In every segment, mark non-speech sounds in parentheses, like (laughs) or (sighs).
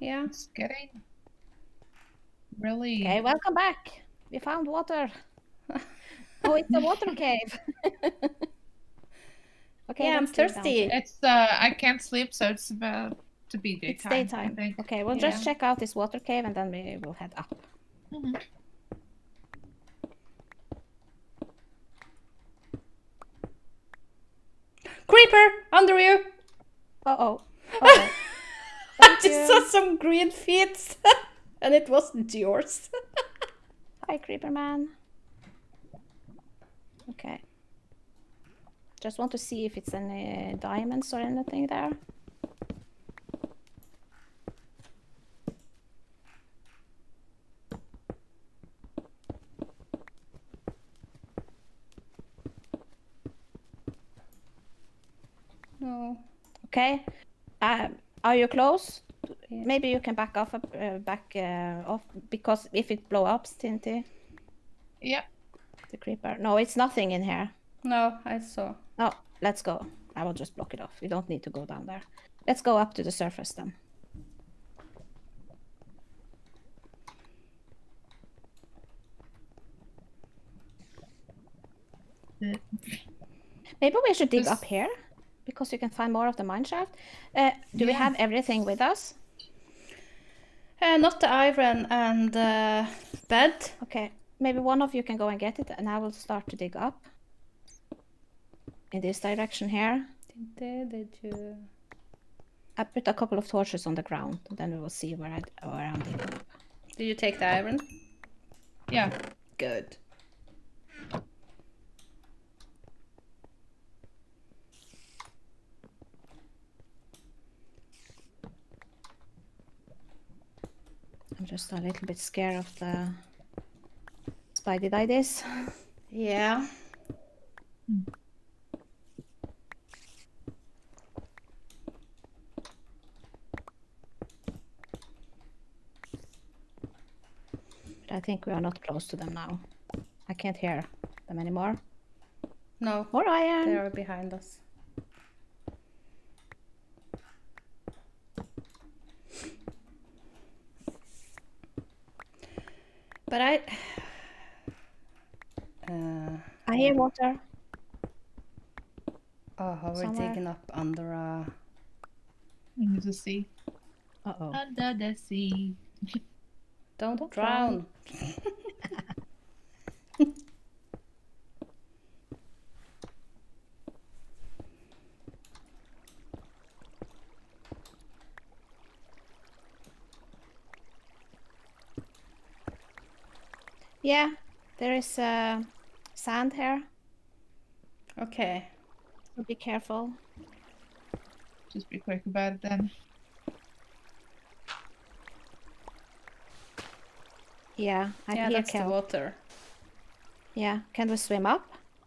Yeah. It's getting really. Okay, welcome back. We found water. (laughs) oh, it's a water cave. (laughs) okay, Yeah, I'm let's dig down. thirsty. It's uh, I can't sleep, so it's about to be daytime. It's daytime. Okay, we'll just check out this water cave and then we will head up. Mhm. Creeper under you. Uh oh. Uh-oh. (laughs) I just you. saw some green feet, (laughs) and it wasn't yours. (laughs) Hi, creeper man. Okay. Just want to see if it's any diamonds or anything there. no. Okay. Uh, are you close? Maybe you can back off, uh, back uh, off because if it blow up, Tinty, Yeah. the creeper. No, it's nothing in here. No, I saw. No, let's go. I will just block it off. You don't need to go down there. Let's go up to the surface then. Maybe we should dig This- up here because you can find more of the mineshaft. Uh, do we have everything with us? Uh, not the iron and uh, bed. Okay, maybe one of you can go and get it, and I will start to dig up in this direction here. Did you? I put a couple of torches on the ground, and then we will see where I where I'm digging up. Did you take the iron? Yeah. Good. Just a little bit scared of the spidey this. Yeah. But I think we are not close to them now. I can't hear them anymore. No, More they iron. are behind us. But I. Uh, (sighs) I hear water. oh, how we're Somewhere. digging up under a. Into the sea. Uh oh. Under the sea. (laughs) Don't, Don't drown. (laughs) Yeah, there is uh, sand here. Okay. So be careful. Just be quick about it then. Yeah, I yeah, that's the water. Yeah, can we swim up?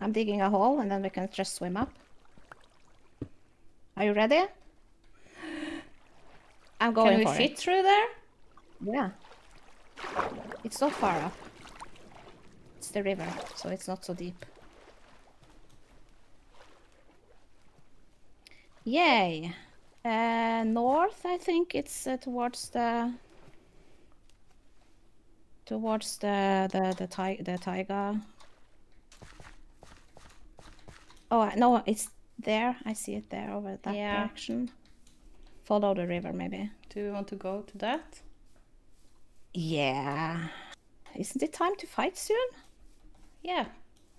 I'm digging a hole and then we can just swim up. Are you ready? I'm going Can we fit it. through there? Yeah. It's not far up. It's the river, so it's not so deep. Yay! Uh, north, I think it's uh, towards the towards the the the ti- the taiga. Oh no, it's there. I see it there over that Yeah. direction. Follow the river, maybe. Do you want to go to that? Yeah. Isn't it time to fight soon? Yeah.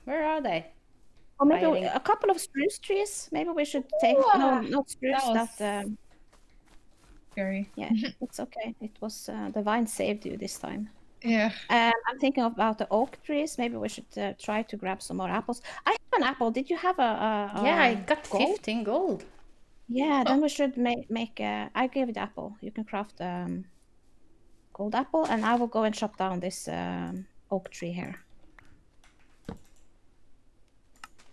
Where are they? Or maybe Fighting. a couple of spruce trees. Maybe we should take no, not spruce. that That, um, Scary. yeah, (laughs) it's okay. It was uh, the vine saved you this time. Yeah. Um, I'm thinking about the oak trees. Maybe we should uh, try to grab some more apples. I have an apple. Did you have a? a, a yeah, I got gold? 15 gold. Yeah, then we should make make. A, I give you the apple. You can craft um, gold apple, and I will go and chop down this um, oak tree here.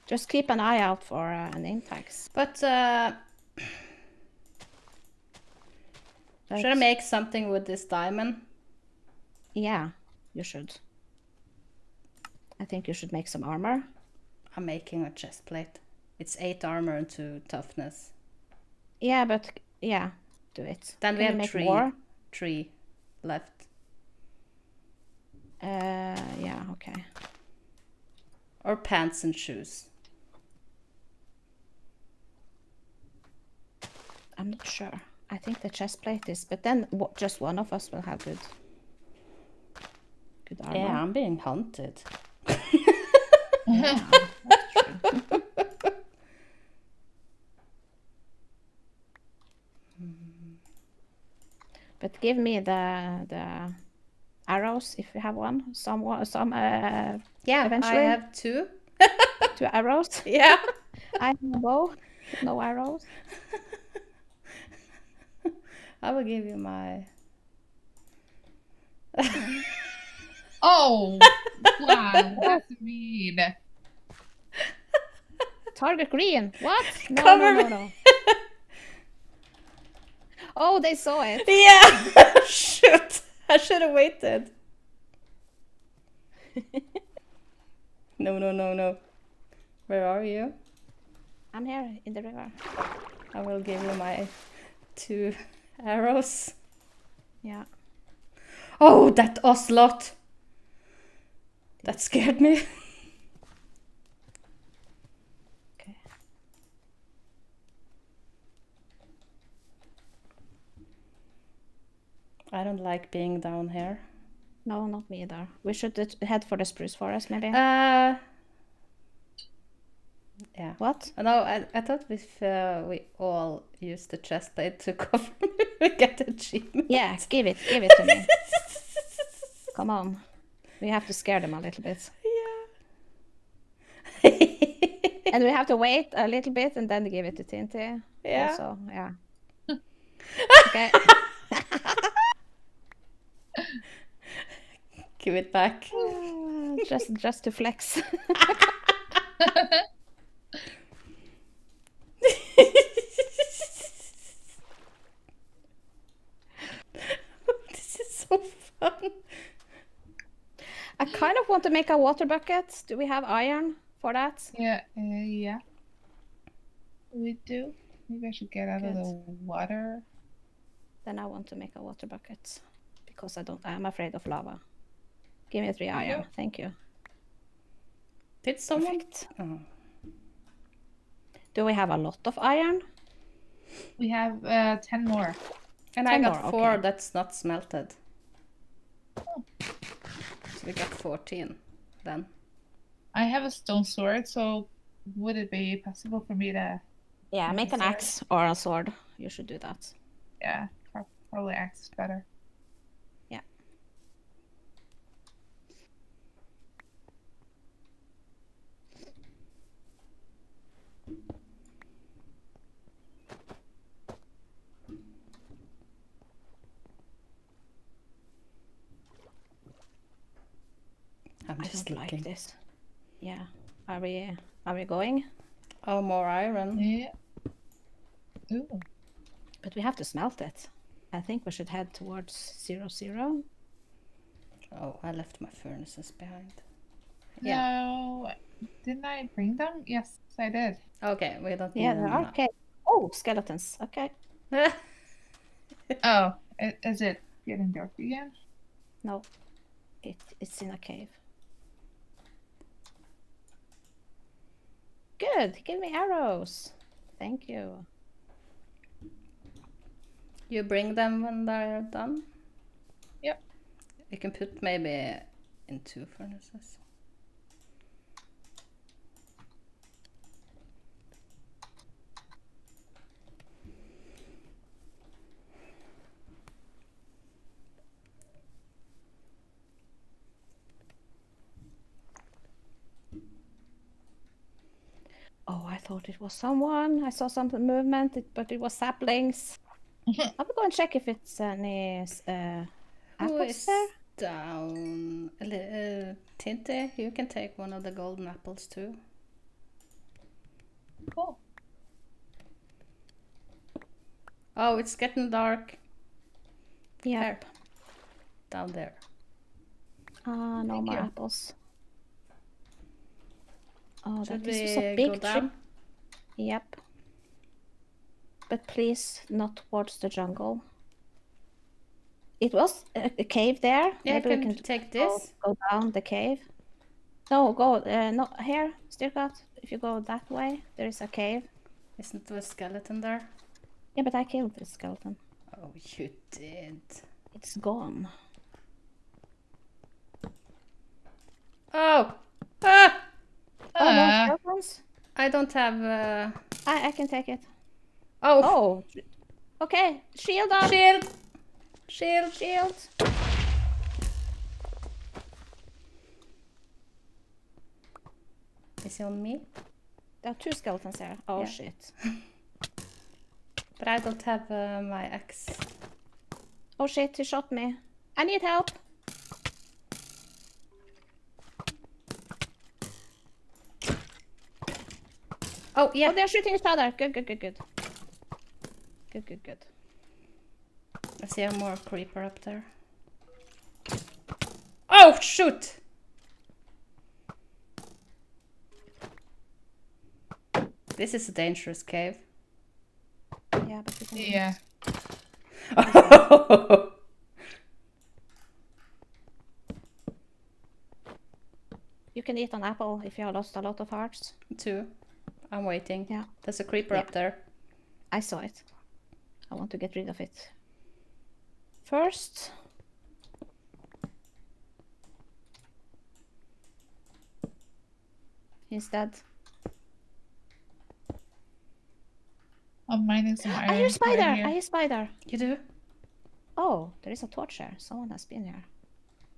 Just keep an eye out for uh, name tags. But uh, should I make something with this diamond? Yeah, you should. I think you should make some armor. I'm making a chest plate. It's 8 armor and 2 toughness. Yeah, but yeah, do it. Then we Can you have make three. more? three left. Uh, yeah, okay. Or pants and shoes. I'm not sure. I think the chest plate is, but then just one of us will have good, good armor. Yeah, I'm being hunted. Yeah, but give me the the arrows if you have one. Some some uh, Yeah, Eventually. I have two. (laughs) two arrows. Yeah. (laughs) I have a bow, no arrows. (laughs) I will give you my. (laughs) Oh, wow, that's mean. Target green. What? (laughs) No, Cover no, no, no. Oh, they saw it. (laughs) Yeah! Shoot! I should have waited. no, no, no, no. Where are you? I'm here in the river. I will give you my two arrows. Yeah. Oh, that ocelot! That scared me. (laughs) Okay. I don't like being down here. No, not me either. We should head for the spruce forest, maybe. Uh. Yeah. what? No, I, I thought if uh, we all use the chest plate to (laughs) cover we (laughs) get achievement. Yeah, give it. Give it to me. (laughs) Come on. We have to scare them a little bit. Yeah. (laughs) And we have to wait a little bit and then give it to Tinty. Yeah. Also, yeah. okay. Give it back. Just just to flex. this is so fun. I kind of want to make a water bucket. Do we have iron for that? Yeah, uh, yeah. We do. Maybe I should get out of the water. Then I want to make a water bucket because I don't. I'm afraid of lava. Give me three iron. Yeah. Thank you. Did someone? Oh. Do we have a lot of iron? We have uh, 10 more. And I got more, four okay. that's not smelted. So we got 14 then. I have a stone sword, so would it be possible for me to, Yeah, Make make an sword. axe or a sword. You should do that. yeah, probably axe is better. I'm I just looking. like this. Yeah. Are we are we going? Oh, more iron. Yeah. Ooh. But we have to smelt it. I think we should head towards zero zero. Oh, I left my furnaces behind. Yeah. No, didn't I bring them? Yes, I did. Okay, we don't Yeah, need there them are. Okay. Oh, skeletons. Okay. (laughs) Oh, is it getting dark again? No. It it's in a cave. Good. Give me arrows. Thank you. you bring them when they're done? Yep. You can put maybe in two furnaces. Oh, I thought it was someone. I saw some movement, but it was saplings. (laughs) I will go and check if it's any uh, Who apples there. down? Uh, Tinte, you can take one of the golden apples too. Cool. Oh, it's getting dark Yep. down there. Ah, no Thank more you. apples. Oh, Should that this was a big trip. Yep. But please, not towards the jungle. it was a, a cave there. Yeah, Maybe I we can can take go, this. go down the cave. No, go uh, no here, Styrkat. If you go that way, there is a cave. Isn't there a skeleton there? Yeah, but I killed the skeleton. Oh, you did. It's gone. Oh! Ah! Oh, Uh, skeletons? I don't have. Uh... I I can take it. Oh! Oh, okay. Shield up. Shield! Shield! Shield. Is he on me? There are two skeletons there. Oh Yeah. shit. But I don't have uh, my axe. Oh shit, he shot me. I need help. Oh, yeah. Oh, they're shooting each other. Good, good, good, good. Good, good, good. I see a more creeper up there. Oh, shoot! This is a dangerous cave. Yeah, but we can. yeah. (laughs) You can eat an apple if you have lost a lot of hearts. Two. I'm waiting. Yeah. There's a creeper Yeah. up there. I saw it. I want to get rid of it. First. He's dead. I'm mining some iron. I hear spider! I hear spider! You do? Oh, there is a torch here. Someone has been here.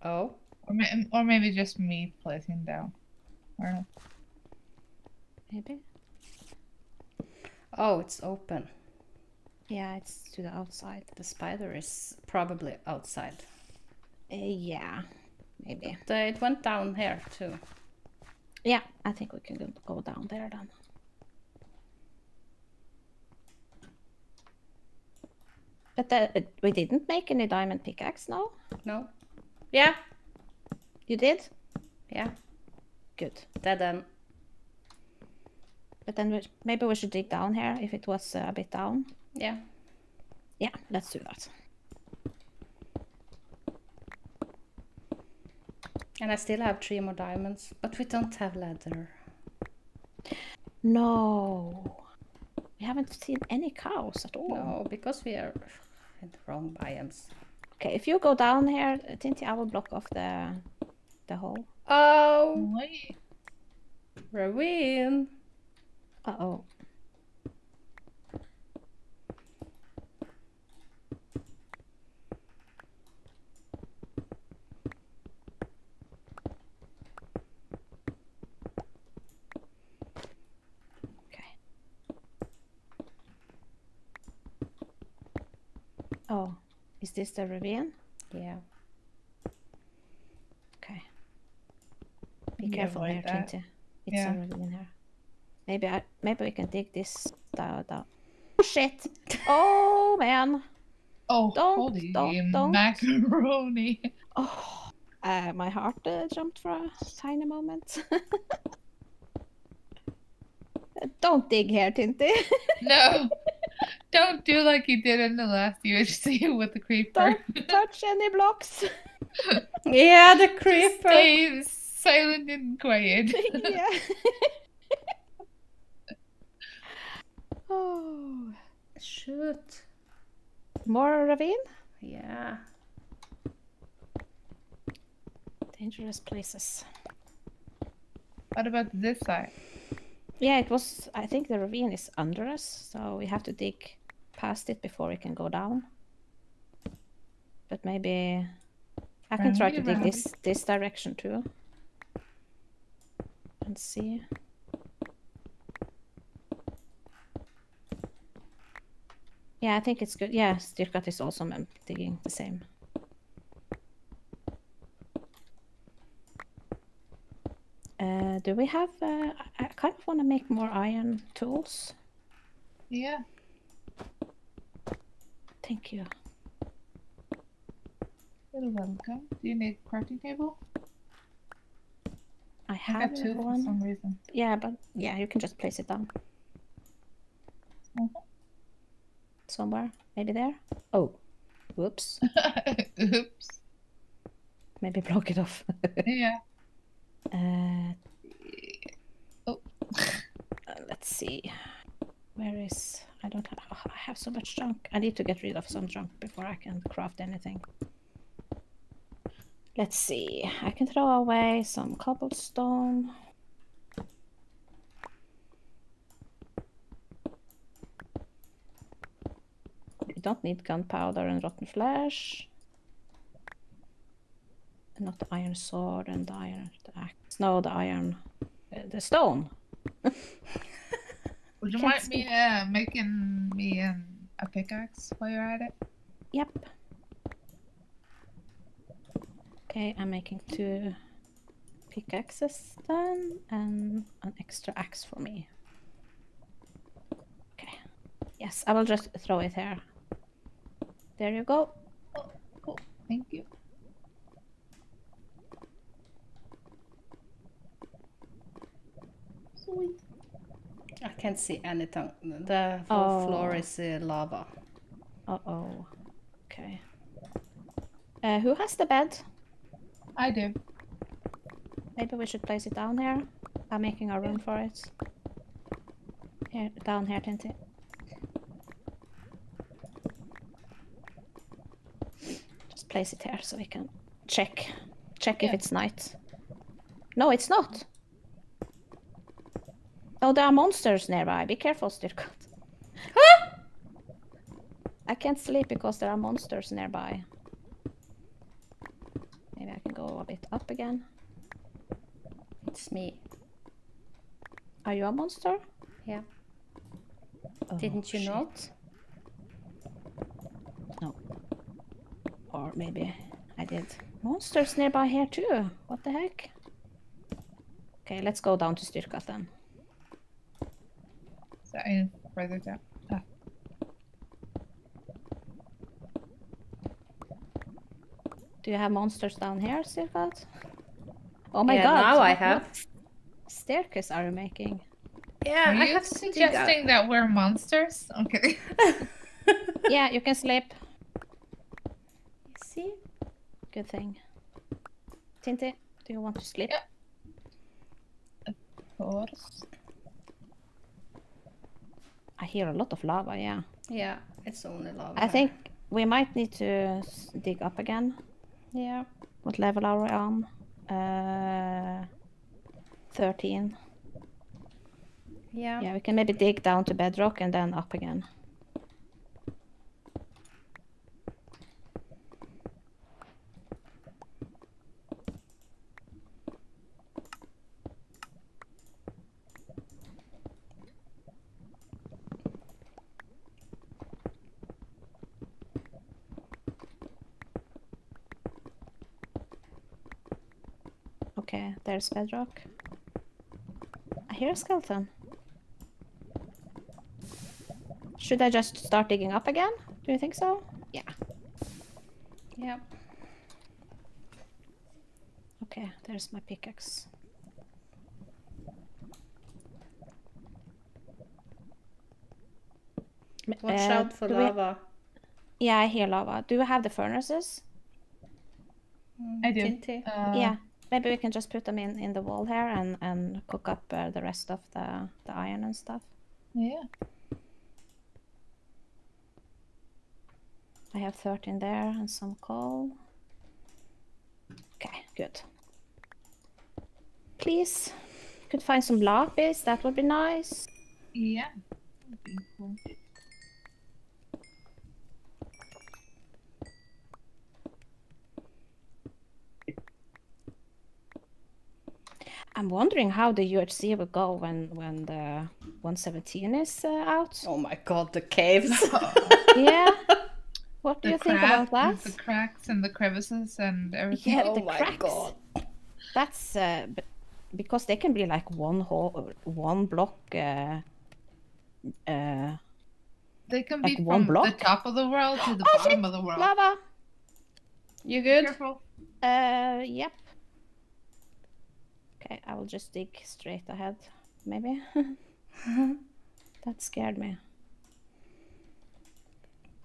Oh. Or, ma- or maybe just me placing down. I. Maybe? Oh, it's open. Yeah, it's to the outside. The spider is probably outside. Uh, yeah, maybe. But, uh, it went down here too. Yeah, I think we can go- down there then. But uh, we didn't make any diamond pickaxe, no? No? Yeah. You did? Yeah. Good. Dead end. But then we, maybe we should dig down here if it was uh, a bit down. Yeah. Yeah, let's do that. And I still have three more diamonds, but we don't have leather. No. We haven't seen any cows at all. No, because we are in the wrong biomes. Okay, if you go down here, Tinty, I will block off the the hole. Oh, Wait. Ravine. Uh oh. Okay. Oh, is this the ravine? Yeah. Okay. Be Yeah, careful like here, that. Tinty. It's Yeah. a ravine here. Maybe I maybe we can dig this down. down. Oh shit! Oh man! (laughs) Oh, Don't- holy don't- don't. macaroni. (laughs) Oh, uh, my heart uh, jumped for a tiny moment. (laughs) Don't dig here, Tinty. No. Don't do like you did in the last UHC with the creeper. Don't touch any blocks. Yeah, the creeper. Stay silent and quiet. yeah. Shoot. more ravine. Yeah. Dangerous places. What about this side? Yeah, it was. I think the ravine is under us, so we have to dig past it before we can go down. But maybe I can try to dig this this direction too. And see. Yeah, I think it's good. Yeah, Styrkat is also digging the same. Uh, do we have? Uh, I I kind of want to make more iron tools. Yeah. Thank you. You're welcome. Do you need crafting table? I I have got two for some reason. Yeah, but yeah, you can just place it down somewhere. Maybe there. Oh, whoops. (laughs) Oops. Maybe block it off. (laughs) Yeah. uh, Oh. (laughs) uh, let's see. Where is... I don't have... oh, I have so much junk. I need to get rid of some junk before I can craft anything. Let's see. I can throw away some cobblestone. We don't need gunpowder and rotten flesh. Not the iron sword and the iron the axe. No, the iron, uh, the stone. (laughs) Would you mind me uh, making me um, a pickaxe while you're at it? Yep. Okay, I'm making two pickaxes then, and an extra axe for me. Okay. Yes, I will just throw it here. There you go. Oh, cool. Thank you. Sweet. I can't see anything. The whole floor Oh. is uh, lava. Uh oh. Okay. Uh, who has the bed? I do. Maybe we should place it down here. I'm making a room for it. Here, down here, Tinty. Just place it here so we can check. Check if it's night. No, it's not. Oh, there are monsters nearby. Be careful, Styrkat. I can't sleep because there are monsters nearby. Maybe I can go a bit up again. It's me. Are you a monster? Yeah. Oh, Didn't you know? shit. No. Or maybe I did. Monsters nearby here too. What the heck? Okay, let's go down to Styrkat then. So I further down. Ah, Do you have monsters down here, Styrkat? Oh my Yeah, god. now I have. what Staircase are you making? Yeah, Are I you have to dig suggesting that we're monsters? Okay. (laughs) (laughs) yeah, you can sleep. out. See? Good thing. Tinty, do you want to sleep? Yeah. Of course. I hear a lot of lava, yeah. Yeah, it's only lava. I think we might need to dig up again. Yeah. What level are we on? Uh, 13. Yeah. Yeah, we can maybe dig down to bedrock and then up again. Okay, there's bedrock. I hear a skeleton. Should I just start digging up again? Do you think so? Yeah. Yeah. Okay, there's my pickaxe. Watch uh, out for do we- lava. Yeah, I hear lava. Do you have the furnaces? I do. Tinty. Uh, yeah. Maybe we can just put them in, in the wall here and, and cook up uh, the rest of the, the iron and stuff. Yeah. I have 13 there and some coal. Okay, good. Please, could find some lapis. That would be nice. Yeah. That'd be cool. I'm wondering how the UHC will go when when the 117 is uh, out. Oh my god, the caves. (laughs) Yeah. What do The you think crack- about The cracks and the crevices and everything. Yeah, oh the my cracks. god. That's uh, because they can be like one whole one block. Uh, uh, They can Like be one from the top of the world to the Oh, bottom shit! of the world. lava. You good? Careful. Uh, yep. Okay, I will just dig straight ahead, maybe. (laughs) that scared me.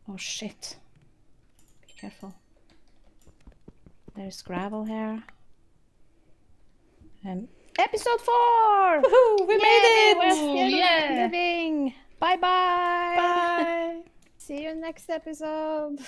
Oh shit. Be careful. There's gravel here. Um, episode four. Woohoo! We Yay, made it! we're still yeah. living. Bye bye. (laughs) Bye! See you next episode.